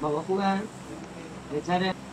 Vamos a jugar. Echar el...